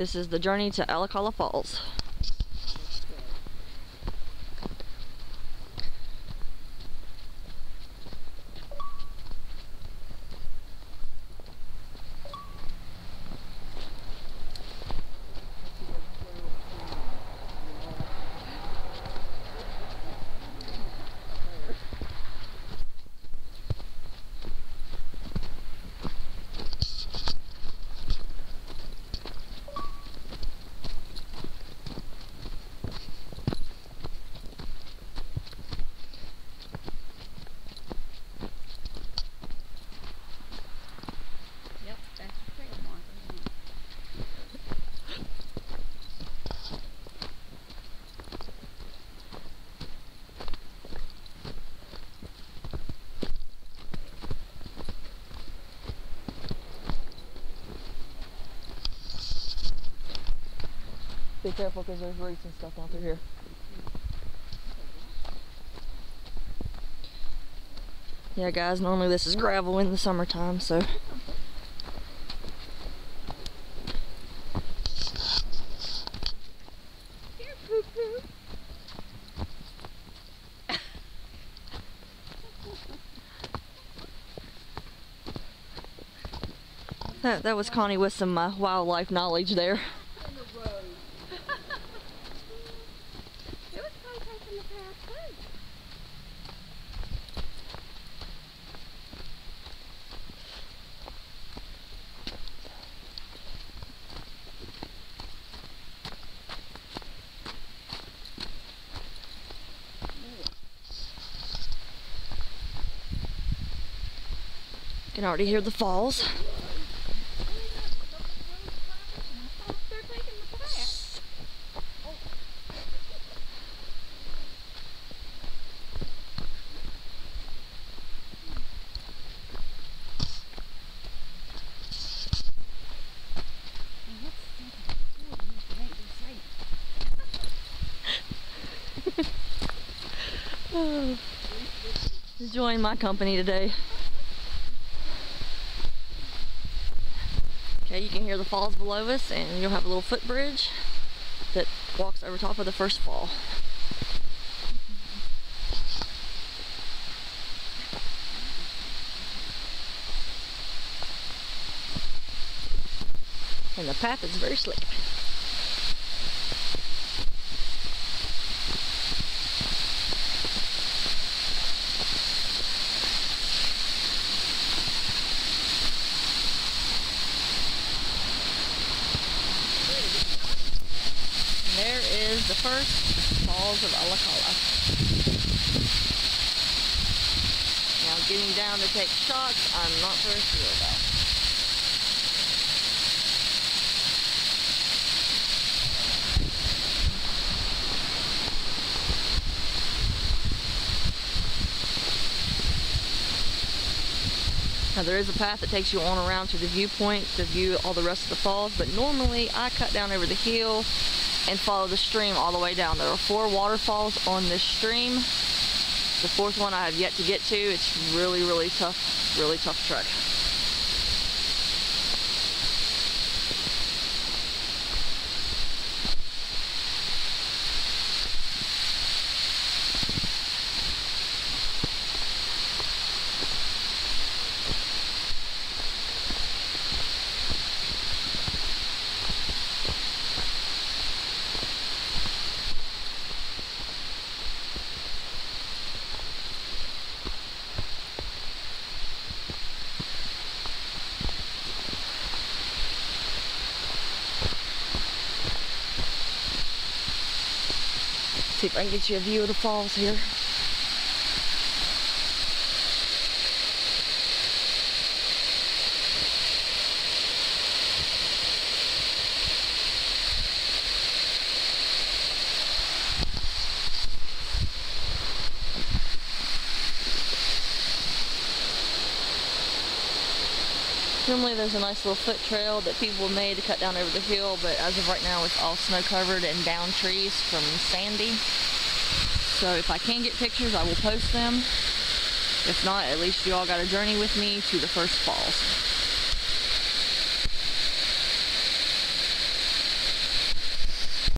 This is the journey to Elakala Falls. Yep, that's a trail marker. Be careful because there's roots and stuff down through here. Yeah, guys, normally this is gravel in the summertime, so. Here, poo poo. That, that was Connie with some uh, wildlife knowledge there. In the road. it was probably taking the path too. Can already hear the falls. Enjoying my company today. You can hear the falls below us, and you'll have a little footbridge that walks over top of the first fall. And the path is very slick. The first falls of Elakala. Now getting down to take shots, I'm not very sure about. Now there is a path that takes you on around to the viewpoint to view all the rest of the falls, but normally I cut down over the hill and follow the stream all the way down. There are four waterfalls on this stream. The fourth one I have yet to get to. It's really, really tough, really tough trek. See if I can get you a view of the falls here. Normally there's a nice little foot trail that people made to cut down over the hill, but as of right now it's all snow covered and down trees from Sandy. So if I can get pictures, I will post them. If not, at least you all got a journey with me to the first falls.